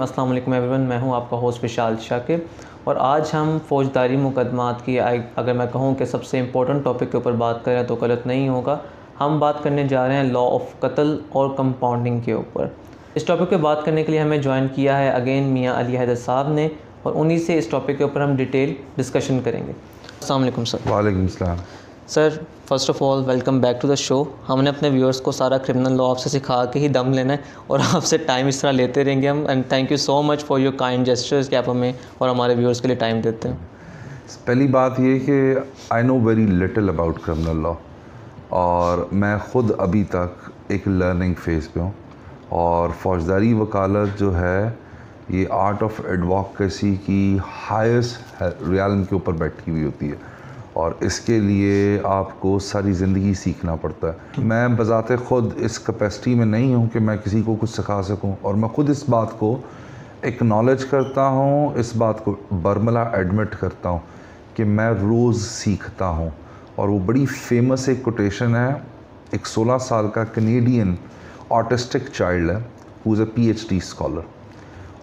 अस्सलाम एवरीवन, मैं हूँ आपका होस्ट विशाल शाकिर और आज हम फ़ौजदारी मुकदमात की अगर मैं कहूँ कि सबसे इम्पोर्टेंट टॉपिक के ऊपर बात करें तो गलत नहीं होगा। हम बात करने जा रहे हैं लॉ ऑफ़ कत्ल और कंपाउंडिंग के ऊपर। इस टॉपिक पे बात करने के लिए हमें ज्वाइन किया है अगेन मियाँ अली हैदर साहब ने और उन्हीं से इस टॉपिक के ऊपर हम डिटेल डिस्कशन करेंगे। अल्लाम सर वालेकुम sir first of all welcome back to the show हमने अपने व्यूअर्स को सारा क्रिमिनल लॉ आपसे सिखा के ही दम लेना है और आपसे टाइम इस तरह लेते रहेंगे हम। And thank you so much for your kind gestures कि आप हमें और हमारे व्यूअर्स के लिए टाइम देते हैं। पहली बात ये कि I know very little about criminal law और मैं ख़ुद अभी तक एक लर्निंग फ़ेज़ पे हूँ। और फौजदारी वकालत जो है, ये आर्ट ऑफ़ एडवोकेसी की हाईएस्ट रियालम के ऊपर बैठी हुई होती है। और इसके लिए आपको सारी ज़िंदगी सीखना पड़ता है। मैं बज़ात ख़ुद इस कैपेसिटी में नहीं हूँ कि मैं किसी को कुछ सिखा सकूँ। और मैं ख़ुद इस बात को एक्नॉलेज करता हूँ, इस बात को बरमला एडमिट करता हूँ कि मैं रोज़ सीखता हूँ। और वो बड़ी फ़ेमस एक कोटेशन है, एक 16 साल का कनेडियन ऑटिस्टिक चाइल्ड है who is a PhD scholar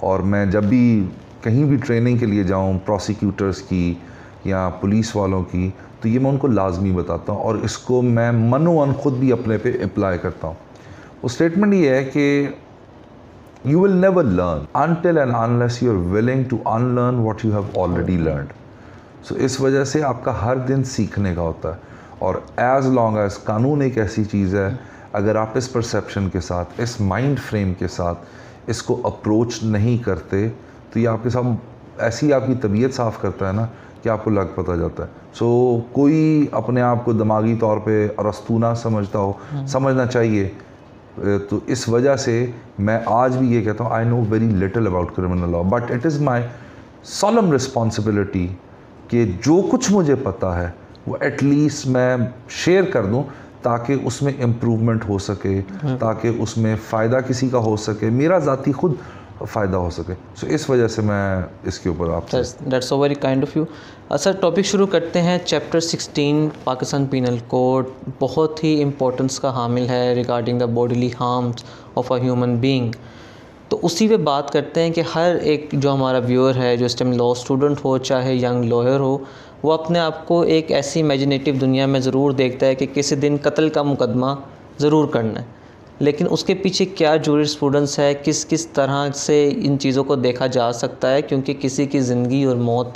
और मैं जब भी कहीं भी ट्रेनिंग के लिए जाऊँ प्रोसिक्यूटर्स की या पुलिस वालों की तो ये मैं उनको लाजमी बताता हूँ और इसको मैं मनो अन खुद भी अपने पे अप्लाई करता हूँ। वो स्टेटमेंट ये है कि you will never learn until and unless you are willing to unlearn what you have already learn so इस वजह से आपका हर दिन सीखने का होता है। और एज लॉन्ग एज कानून एक ऐसी चीज़ है अगर आप इस परसेप्शन के साथ इस माइंड फ्रेम के साथ इसको अप्रोच नहीं करते तो ये आपके साथ ऐसी आपकी तबीयत साफ़ करता है ना कि आपको लग पता जाता है। सो so, कोई अपने आप को दिमागी तौर पे अरस्तूना समझता हो हम्म। समझना चाहिए। तो इस वजह से मैं आज भी ये कहता हूँ I know very little about criminal law but it is my solemn responsibility कि जो कुछ मुझे पता है वो एटलीस्ट मैं शेयर कर दूँ ताकि उसमें इम्प्रूवमेंट हो सके हम्म। ताकि उसमें फ़ायदा किसी का हो सके मेरा ज़ाती खुद फ़ायदा हो सके। सो so, इस वजह से मैं इसके ऊपर आप that's so very kind of you sir topic शुरू करते हैं चैप्टर 16 पाकिस्तान पीनल कोड बहुत ही इम्पोर्टेंस का हामिल है regarding the bodily harms of a human being तो उसी पे बात करते हैं कि हर एक जो हमारा व्यूअर है, जो इस टाइम लॉ स्टूडेंट हो, चाहे यंग लॉयर हो, वो अपने आप को एक ऐसी इमेजिनेटिव दुनिया में ज़रूर देखता है कि किसी दिन कत्ल का मुकदमा ज़रूर करना है। लेकिन उसके पीछे क्या स्टूडेंट्स है किस किस तरह से इन चीज़ों को देखा जा सकता है, क्योंकि किसी की ज़िंदगी और मौत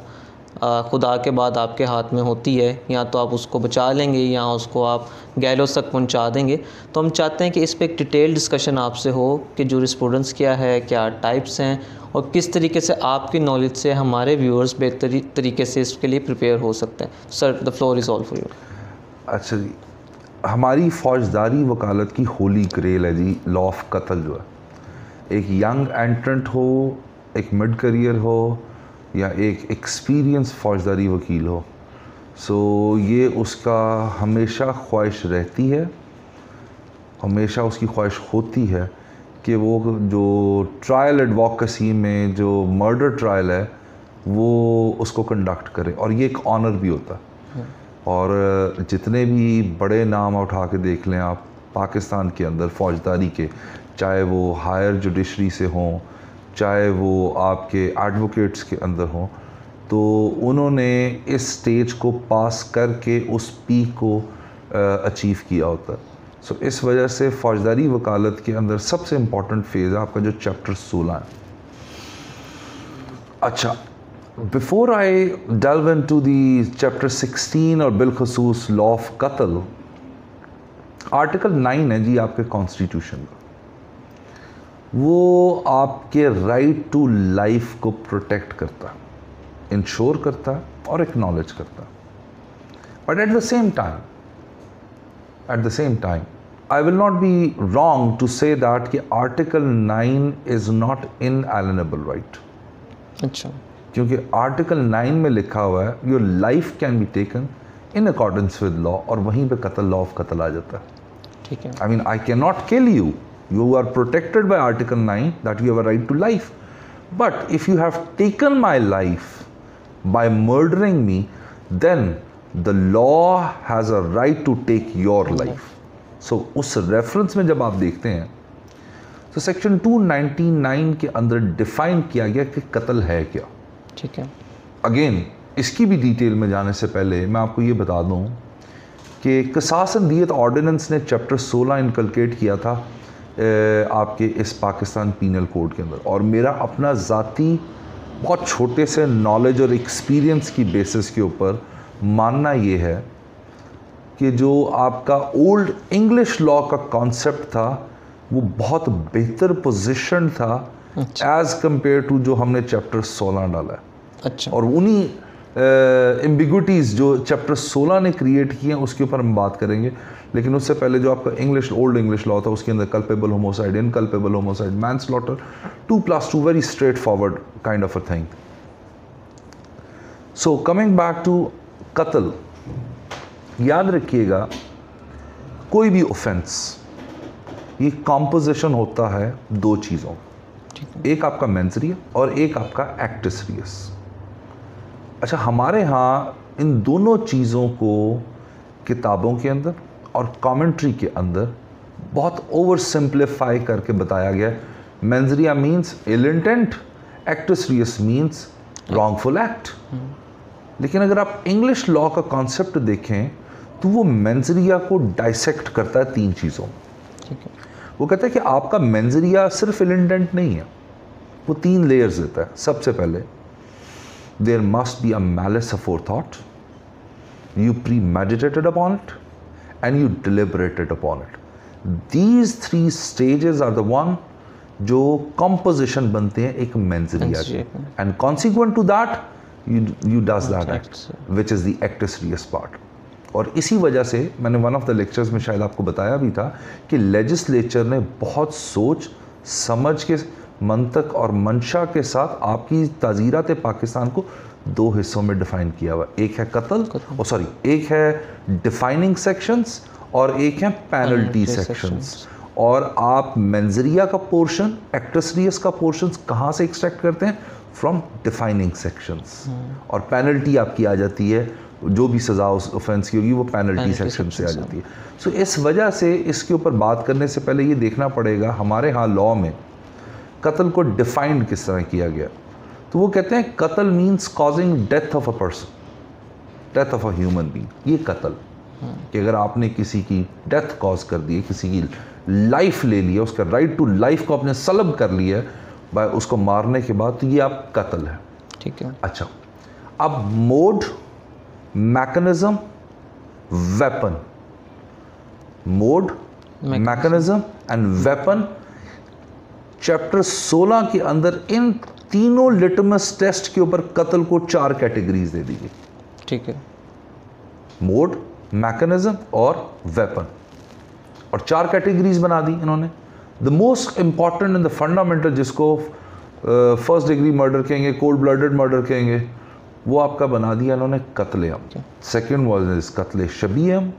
खुदा के बाद आपके हाथ में होती है। या तो आप उसको बचा लेंगे या उसको आप गैलोस तक पहुँचा देंगे। तो हम चाहते हैं कि इस पर एक डिटेल डिस्कशन आपसे हो कि जूरिस्प्रूडेंस क्या है, क्या टाइप्स हैं और किस तरीके से आपकी नॉलेज से हमारे व्यूअर्स बेहतरी तरीके से इसके लिए प्रिपेयर हो सकते हैं। Sir the floor is all for you अच्छा जी। हमारी फ़ौजदारी वकालत की होली ग्रेल है जी लॉ ऑफ़ कत्ल जो है। एक यंग एंट्रेंट हो, एक मिड करियर हो या एक एक्सपीरियंस फ़ौजदारी वकील हो। सो ये उसका हमेशा ख्वाहिश रहती है, हमेशा उसकी ख्वाहिश होती है कि वो जो ट्रायल एडवोकेसी में जो मर्डर ट्रायल है, वो उसको कंडक्ट करे और ये एक ऑनर भी होता। है और जितने भी बड़े नाम उठा के देख लें आप, पाकिस्तान के अंदर फ़ौजदारी के, चाहे वो हायर जुडिशरी से हों चाहे वो आपके एडवोकेट्स के अंदर हों तो उन्होंने इस स्टेज को पास करके उस पी को अचीव किया होता। है सो इस वजह से फ़ौजदारी वकालत के अंदर सबसे इंपॉर्टेंट फ़ेज़ है आपका जो चैप्टर सोलह है। अच्छा before I delve into the chapter 16 और बिलखसूस लॉ ऑफ़ कत्ल आर्टिकल नाइन है जी आपके कॉन्स्टिट्यूशन का। वो आपके राइट टू लाइफ को प्रोटेक्ट करता इंश्योर करता और एक्नॉलेज करता. But at the same time at the same time I will not be wrong to say that कि article nine is not inalienable right अच्छा। क्योंकि आर्टिकल नाइन में लिखा हुआ है your life can be taken in accordance with law और वहीं पे कत्ल लॉ ऑफ़ कत्ल आ जाता है। ठीक है। I mean I can not kill you You are protected by Article 9 that you have a right to life. But if you have taken my life by murdering me, then the law has a right to take your life. So so, उस reference में जब आप देखते हैं तो section 299 के अंदर define किया गया कि कत्ल है क्या ठीक है अगेन इसकी भी डिटेल में जाने से पहले मैं आपको ये बता दूँ कि कसासन दियत ऑर्डिनेंस ने चैप्टर 16 इनकलकेट किया था आपके इस पाकिस्तान पीनल कोड के अंदर। और मेरा अपना ज़ाती बहुत छोटे से नॉलेज और एक्सपीरियंस की बेसिस के ऊपर मानना ये है कि जो आपका ओल्ड इंग्लिश लॉ का कॉन्सेप्ट था वो बहुत बेहतर पोजिशन था एज़ कंपेयर टू जो हमने चैप्टर 16 डाला है। अच्छा। और उन्हीं एम्बिगुटीज़ जो चैप्टर 16 ने क्रिएट किए हैं उसके ऊपर हम बात करेंगे। लेकिन उससे पहले जो आपका इंग्लिश ओल्ड इंग्लिश लॉ था उसके अंदर culpable homicide inculpable homicide manslaughter two plus two very straightforward kind of a thing so coming back to कत्ल याद रखिएगा कोई भी ऑफेंस ये कॉम्पोजिशन होता है दो चीज़ों। एक आपका मेंसरिया और एक आपका एक्टिसरियस अच्छा हमारे यहाँ इन दोनों चीज़ों को किताबों के अंदर और कमेंट्री के अंदर बहुत ओवर सिंप्लीफाई करके बताया गया है। Mens rea means ill intent actus reus means wrongful act लेकिन अगर आप इंग्लिश लॉ का कॉन्सेप्ट देखें तो वो मेंजरिया को डाइसेक्ट करता है तीन चीज़ों वो कहता है कि आपका मेंजरिया सिर्फ़ इलेंडेंट नहीं है वो तीन लेयर्स देता है सबसे पहले। Be a malice forethought you premeditated upon it and you deliberated upon it these three stages are the one जो कंपोजिशन बनते हैं एक मेंजरिया के। And consequent to that you you does that act which is the actus part और इसी वजह से मैंने वन ऑफ़ द लेक्चर्स में शायद आपको बताया भी था कि लेजिस्लेचर ने बहुत सोच समझ के मंतक और मंशा के साथ आपकी तजीरत पाकिस्तान को दो हिस्सों में डिफाइन किया हुआ एक है कत्ल और सॉरी एक है डिफाइनिंग सेक्शंस और एक है पेनल्टी सेक्शंस और आप मेंजरिया का पोर्शन एक्ट्रेसरियस का पोर्शन कहाँ से एक्सट्रैक्ट करते हैं? फ्रॉम डिफाइनिंग सेक्शंस और पेनल्टी आपकी आ जाती है जो भी सज़ा उस ऑफेंस की होगी वो पेनल्टी सेक्शन से आ जाती है। सो so, इस वजह से इसके ऊपर बात करने से पहले ये देखना पड़ेगा हमारे यहाँ लॉ में कत्ल को डिफाइंड किस तरह किया गया। तो वो कहते हैं कत्ल means causing death of a person death of a human being ये कत्ल। कि अगर आपने किसी की डेथ कॉज कर दी है किसी की लाइफ ले लिया उसका राइट टू लाइफ को आपने सलब कर लिया है बाय उसको मारने के बाद तो ये आप कत्ल है। ठीक है। अच्छा अब mode mechanism weapon mode mechanism and weapon chapter 16 के अंदर इन तीनों लिटमस टेस्ट के ऊपर कत्ल को चार कैटेगरीज दे दी गई। ठीक है। मोड मैकेनिज्म और वेपन और चार कैटेगरीज बना दी इन्होंने। The most important in the fundamental जिसको फ़र्स्ट डिग्री मर्डर कहेंगे कोल्ड ब्लडेड मर्डर कहेंगे वो आपका बना दिया इन्होंने कत्ल सेकेंड वॉज़ इज़ कत्ल शबीम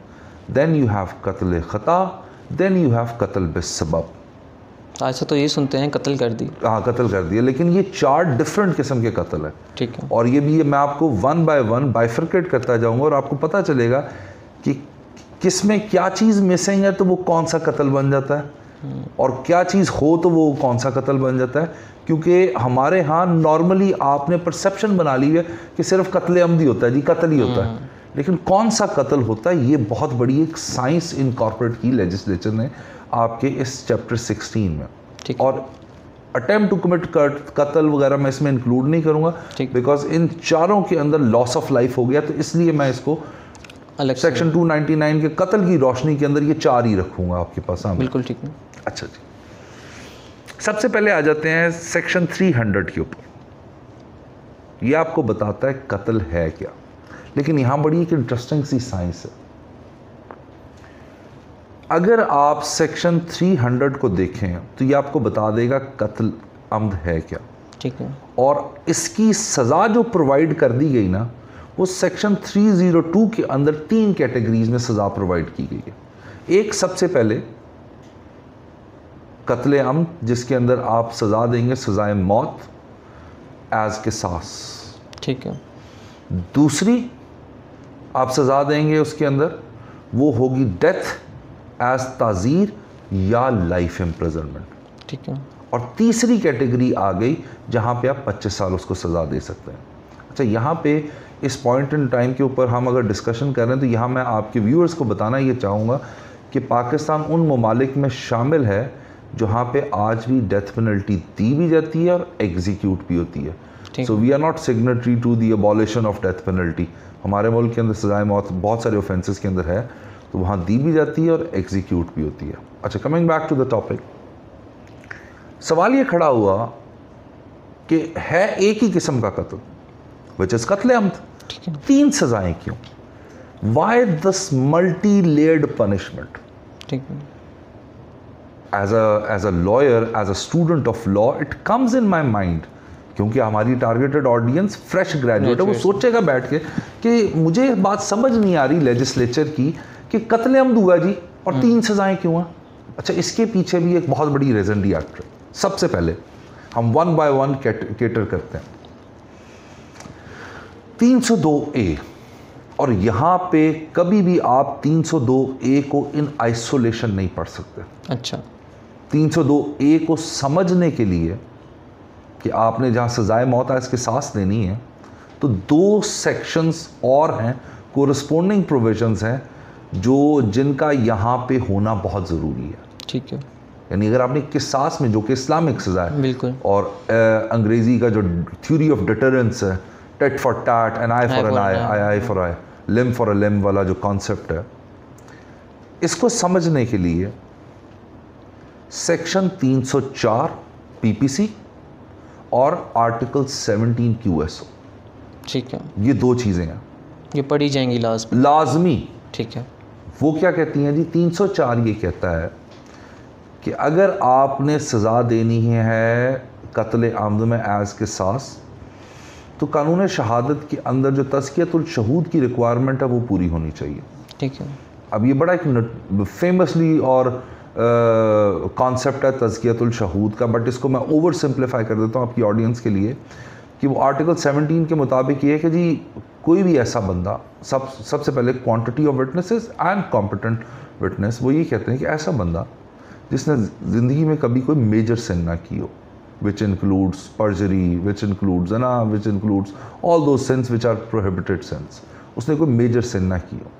देन यू हैव कत्ल ख़ता देन यू हैव कत्ल बिसबब ऐसा तो ये सुनते हैं कत्ल कर दी। हाँ कत्ल कर दिया लेकिन ये चार डिफरेंट किस्म के कत्ल है। ठीक है। और ये भी ये मैं आपको वन बाय वन बाइफर्केट करता जाऊँगा और आपको पता चलेगा कि किसमें क्या चीज़ मिसिंग है तो वो कौन सा कत्ल बन जाता है। हम्म। और क्या चीज़ हो तो वो कौन सा कत्ल बन जाता है। क्योंकि हमारे यहाँ नॉर्मली आपने परसेप्शन बना ली है कि सिर्फ़ कत्ल अमदी होता है जी कत्ल ही होता है। हम्म। लेकिन कौन सा कत्ल होता है ये बहुत बड़ी एक साइंस इनकॉर्पोरेट की लेजिस्लेचर ने आपके इस चैप्टर 16 में। और अटेम्प्ट टू कमिट कत्ल वगैरह मैं इसमें इंक्लूड नहीं करूँगा बिकॉज़ इन चारों के अंदर लॉस ऑफ़ लाइफ हो गया तो इसलिए मैं इसको अलग सेक्शन 299 के कत्ल की रोशनी के अंदर ये चार ही रखूँगा आपके पास हाँ। बिल्कुल ठीक है। अच्छा जी। सबसे पहले आ जाते हैं सेक्शन 300 के ऊपर। ये आपको बताता है कत्ल है क्या। लेकिन यहाँ बड़ी एक इंटरेस्टिंग सी साइंस है। अगर आप सेक्शन 300 को देखें तो ये आपको बता देगा कत्ल अमद है क्या। ठीक है। और इसकी सज़ा जो प्रोवाइड कर दी गई ना वो सेक्शन 302 के अंदर तीन कैटेगरीज में सज़ा प्रोवाइड की गई है। एक सबसे पहले कत्ल अम जिसके अंदर आप सज़ा देंगे सज़ाए मौत एज के सास। ठीक है। दूसरी आप सज़ा देंगे उसके अंदर वो होगी डेथ एज ताज़ीर या लाइफ इम्प्रिजनमेंट ठीक है। और तीसरी कैटेगरी आ गई जहाँ पे आप 25 साल उसको सज़ा दे सकते हैं। अच्छा यहाँ पे इस पॉइंट इन टाइम के ऊपर हम अगर डिस्कशन कर रहे हैं तो यहाँ मैं आपके व्यूअर्स को बताना ये चाहूँगा कि पाकिस्तान उन ममालिक में शामिल है जहाँ पे आज भी डेथ पेनल्टी दी भी जाती है और एग्जीक्यूट भी होती है। So we are not signatory to the abolition of death penalty हमारे मुल्क के अंदर सजाए मौत बहुत सारे ऑफेंसेस के अंदर है। तो वहाँ दी भी जाती है और एग्जीक्यूट भी होती है। अच्छा coming back to the topic सवाल ये खड़ा हुआ कि है एक ही किस्म का कत्ल विच इज़ कत्ल अमद तीन सजाएँ क्यों? Why this multi layered punishment ठीक है। As a as a lawyer as a student of law it comes in my mind क्योंकि हमारी टारगेटेड ऑडियंस फ्रेश ग्रेजुएट है वो सोचेगा बैठ के कि मुझे बात समझ नहीं आ रही लेजिस्लेचर की कि कत्ल अमद हुआ जी और तीन सजाएँ क्यों हैं? अच्छा इसके पीछे भी एक बहुत बड़ी रीजन डी एक्टर सबसे पहले हम वन बाय वन केटर करते हैं। 302 ए और यहाँ पे कभी भी आप 302 ए को इन आइसोलेशन नहीं पढ़ सकते। अच्छा। 302 ए को समझने के लिए कि आपने जहाँ सजाए मौत है इसके सांस देनी है तो दो सेक्शंस और हैं कोरस्पोंडिंग प्रोविजंस हैं जो जिनका यहाँ पे होना बहुत ज़रूरी है। ठीक है। यानी अगर आपने किसास में जो कि इस्लामिक सजा है बिल्कुल। और अ, अंग्रेज़ी का जो थ्योरी ऑफ़ डिटरेंस है tit for tat an eye for an eye eye eye for eye limb for a limb वाला जो कॉन्सेप्ट है इसको समझने के लिए सेक्शन 304 पीपीसी और आर्टिकल 17 क्यूएसओ ठीक है। ये दो चीज़ें हैं। ये पढ़ी जाएँगी लाजमी लाजमी। ठीक है। वो क्या कहती हैं जी? 304 ये कहता है कि अगर आपने सज़ा देनी है कत्ल आमद में एज़ के सास तो कानून शहादत के अंदर जो तस्कियतुल शहूद की रिक्वायरमेंट है वो पूरी होनी चाहिए। ठीक है। अब ये बड़ा एक फेमसली और कॉन्सेप्ट है तजकियतुल शहूद का बट इसको मैं ओवर सिंप्लीफाई कर देता हूँ आपकी ऑडियंस के लिए कि वो आर्टिकल 17 के मुताबिक ये है कि जी कोई भी ऐसा बंदा सब सबसे पहले quantity of witnesses and competent witness वो ये कहते हैं कि ऐसा बंदा जिसने ज़िंदगी में कभी कोई मेजर सिन ना की हो which includes perjury which includes ना which includes all those sins which are prohibited sins उसने कोई मेजर सिन ना की हो।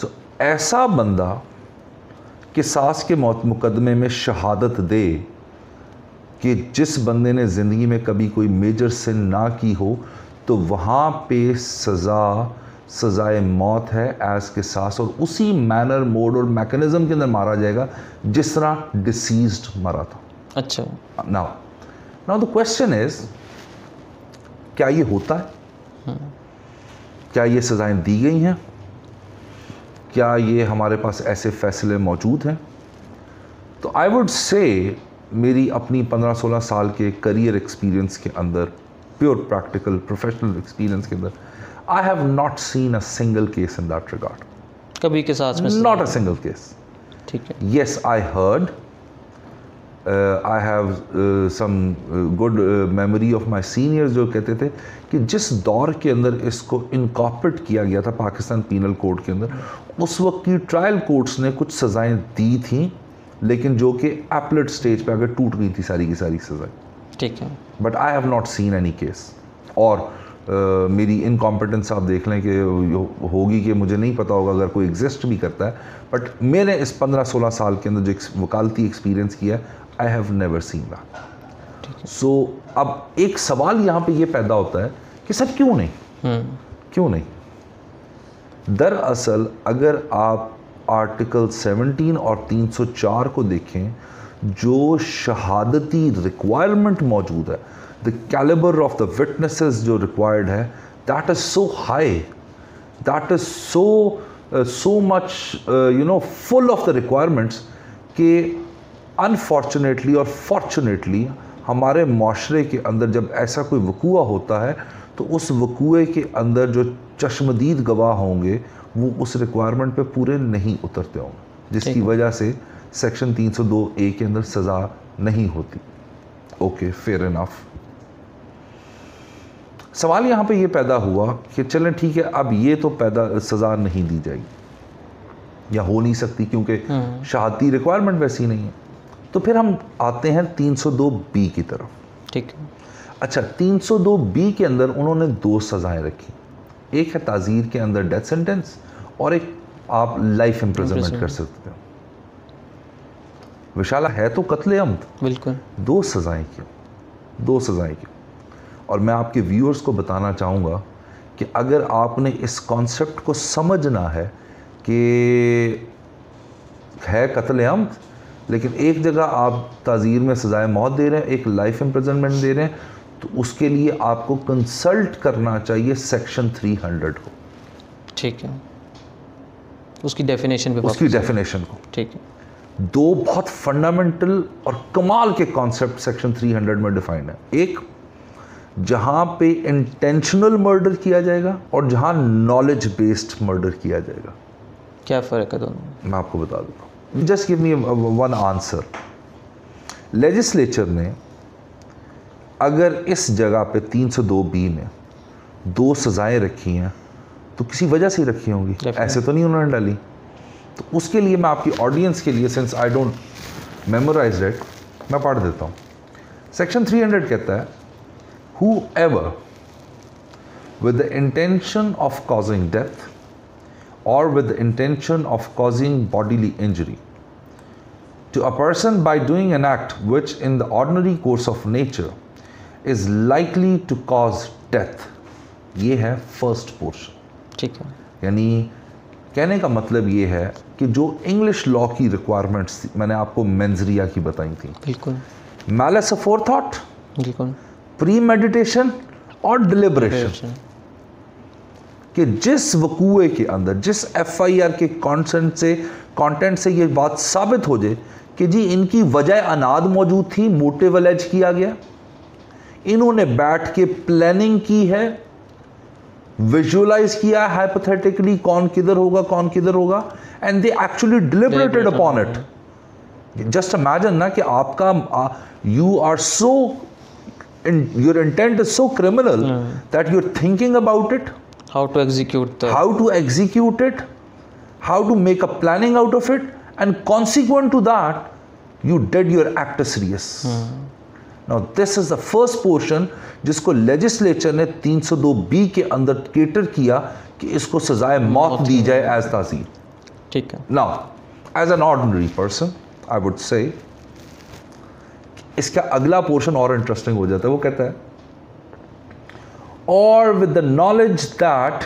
सो so, ऐसा बंदा कि सास के मौत मुकदमे में शहादत दे कि जिस बंदे ने ज़िंदगी में कभी कोई मेजर सिन ना की हो तो वहाँ पे सज़ा सज़ाए मौत है एज के सास और उसी मैनर मोड और मैकेनिज़्म के अंदर मारा जाएगा जिस तरह डिसीज मरा था। अच्छा। Now now the question is क्या ये होता है? क्या ये सज़ाएँ दी गई हैं? क्या ये हमारे पास ऐसे फैसले मौजूद हैं? तो आई वुड से मेरी अपनी 15-16 साल के करियर एक्सपीरियंस के अंदर प्योर प्रैक्टिकल प्रोफेशनल एक्सपीरियंस के अंदर I have not seen a single case in that regard कभी के साथ में नॉट अ सिंगल केस ठीक है। I have uh, some uh, good uh, memory of my seniors जो कहते थे कि जिस दौर के अंदर इसको इनकॉपरेट किया गया था पाकिस्तान पीनल कोड के अंदर उस वक्त की ट्रायल कोर्ट्स ने कुछ सज़ाएँ दी थी लेकिन जो कि एपलेट स्टेज पे अगर टूट गई थी सारी की सारी सज़ाएँ। ठीक है। But I have not seen any case और uh, मेरी इनकॉम्पिटेंस आप देख लें कि होगी कि मुझे नहीं पता होगा अगर कोई एग्जिस्ट भी करता है। बट मैंने इस 15-16 साल के अंदर जो वकालती एक्सपीरियंस किया है I have never seen that so अब एक सवाल यहाँ पे ये पैदा होता है कि सर क्यों नहीं? हम्म। क्यों नहीं? दरअसल अगर आप आर्टिकल 17 और 304 को देखें जो शहादती रिक्वायरमेंट मौजूद है the calibre of the witnesses जो रिक्वायर्ड है that is so high that is so so much you know full of the requirements कि अनफॉर्चुनेटली और फॉर्चुनेटली हमारे माशरे के अंदर जब ऐसा कोई वकूआ होता है तो उस वकूए के अंदर जो चश्मदीद गवाह होंगे वो उस रिक्वायरमेंट पे पूरे नहीं उतरते होंगे जिसकी वजह से सेक्शन 302 ए के अंदर सज़ा नहीं होती। ओके फेयर इनफ सवाल यहाँ पे ये पैदा हुआ कि चलें ठीक है अब ये तो पैदा सज़ा नहीं दी जाएगी। या हो नहीं सकती क्योंकि शहादती रिक्वायरमेंट वैसी नहीं है। तो फिर हम आते हैं 302 बी की तरफ़। ठीक। है अच्छा 302 बी के अंदर उन्होंने दो सज़ाएँ रखी। एक है ताज़ीर के अंदर डेथ सेंटेंस और एक आप लाइफ इम्प्रिजनमेंट कर सकते हो। विशाला है तो कत्ले अमद। बिल्कुल। दो सज़ाएँ क्यों? दो सज़ाएँ क्यों? और मैं आपके व्यूअर्स को बताना चाहूँगा कि अगर आपने इस कॉन्सेप्ट को समझना है कि है कत्ल अमद लेकिन एक जगह आप ताज़ीर में सज़ाए मौत दे रहे हैं एक लाइफ इम्प्रिजनमेंट दे रहे हैं तो उसके लिए आपको कंसल्ट करना चाहिए सेक्शन 300 को। ठीक है। उसकी डेफिनेशन पे उसकी डेफिनेशन को। ठीक है। दो बहुत फंडामेंटल और कमाल के कॉन्सेप्ट सेक्शन 300 में डिफाइंड है। एक जहाँ पे इंटेंशनल मर्डर किया जाएगा और जहाँ नॉलेज बेस्ड मर्डर किया जाएगा। क्या फ़र्क है दोनों मैं? आपको बता देता हूँ। Just give me one answer legislature ने अगर इस जगह पे 302 बी में दो सज़ाएँ रखी हैं तो किसी वजह से ही रखी होंगी। ऐसे तो नहीं उन्होंने डाली। तो उसके लिए मैं आपकी ऑडियंस के लिए since I don't memorise it मैं पढ़ देता हूँ सेक्शन 300 कहता है whoever with the intention of causing death or with the intention of causing bodily injury to a person by doing an act which in the ordinary course of nature is likely to cause death ये है first portion ठीक है यानी कहने का मतलब ये है कि जो इंग्लिश लॉ की रिक्वायरमेंट्स मैंने आपको मेंजरिया की बताई थी। बिल्कुल। मैलस ऑफ़ थॉट बिल्कुल। प्री मेडिटेशन और डिलिब्रेशन कि जिस वकूए के अंदर जिस एफआईआर के कंटेंट से कंटेंट से ये बात साबित हो जाए कि जी इनकी वजह अनाद मौजूद थी मोटिव अलेज किया गया। इन्होंने बैठ के प्लानिंग की है विजुअलाइज किया हाइपोथेटिकली कौन किधर होगा कौन किधर होगा and they actually deliberated upon it just imagine ना कि आपका you are so your intent is so criminal that you are thinking about it how to execute how to execute it how to make a planning out of it and consequent to that you did your act serious now this is the first portion जिसको legislature ने 302 B के अंदर cater किया कि इसको सजाए मौत दी जाए एज ताजी ठीक है। Now as an ordinary person I would say इसका अगला पोर्शन और इंटरेस्टिंग हो जाता है। वो कहता है और with the knowledge that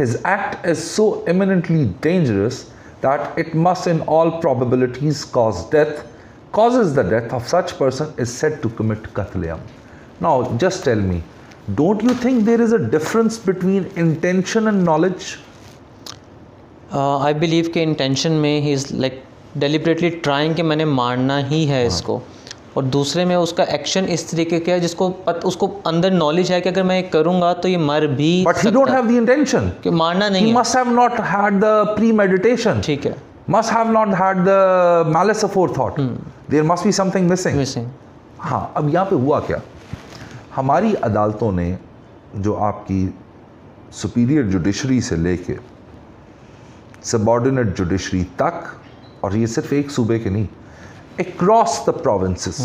his act is so imminently dangerous that it must in all probabilities cause death causes the death of such person is said to commit qatl now just tell me don't you think there is a difference between intention and knowledge I believe के intention में ही is like deliberately trying कि मैंने मारना ही है इसको और दूसरे में उसका एक्शन इस तरीके का है जिसको पत, उसको अंदर नॉलेज है कि अगर मैं ये करूँगा तो ये मर भी but he don't have the intention कि मारना he नहीं है must have not had the premeditation ठीक है must have not had the malice aforethought there must be something missing. Missing हाँ अब यहाँ पे हुआ क्या? हमारी अदालतों ने जो आपकी सुपीरियर जुडिशरी से लेके सबॉर्डिनेट जुडिशरी तक और ये सिर्फ़ एक सूबे के नहीं अक्रॉस द प्रोविंसेस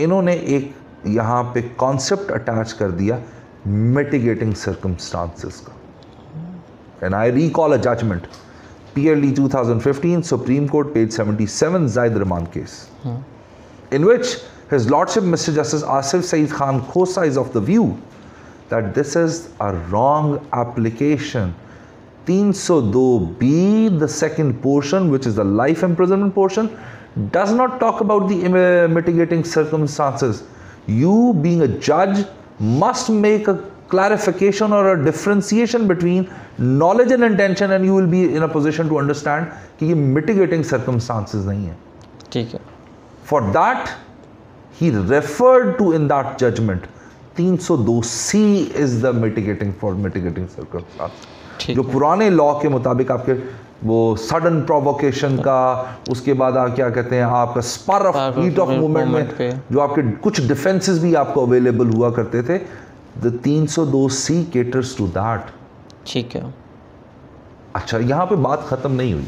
इन्होंने एक यहाँ पे कॉन्सेप्ट अटैच कर दिया मिटिगेटिंग सर्कमस्टांसेस का. And I recall a judgment. PLD 2015 Supreme Court page 77 Zaid Rahman case. In which his lordship Mr Justice Asif Saeed Khan co-sides of the view that this is a wrong application. 302b the second portion which is the life imprisonment portion does not talk about the mitigating circumstances. You being a judge must make a clarification or a differentiation between knowledge and intention and you will be in a position to understand कि ये mitigating circumstances नहीं है ठीक है for that he referred to in that judgment 302 c is the mitigating for mitigating circumstance जो पुराने law के मुताबिक आपके वो सडन प्रोवोकेशन का उसके बाद आप क्या कहते हैं आपका spur of heat of movement में जो आपके कुछ डिफेंसेस भी आपको अवेलेबल हुआ करते थे the 302 C caters to that ठीक है। अच्छा यहाँ पे बात ख़त्म नहीं हुई।